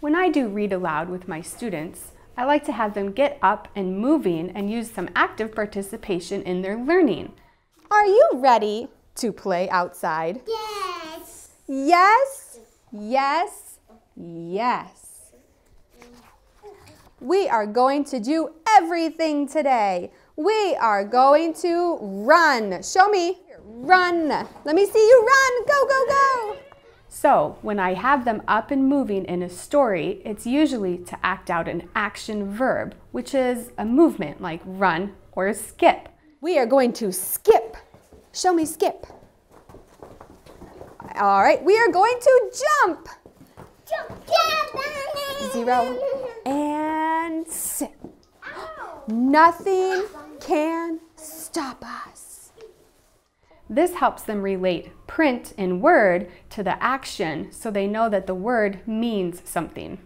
When I do read aloud with my students, I like to have them get up and moving and use some active participation in their learning. Are you ready to play outside? Yes. Yes, yes, yes. We are going to do everything today. We are going to run. Show me. Run. Let me see you run. Go, go, go. So, when I have them up and moving in a story, it's usually to act out an action verb, which is a movement like run or skip. We are going to skip. Show me skip. All right, we are going to jump. Jump, jump. Zero and six. Nothing can stop us. This helps them relate print in word to the action so they know that the word means something.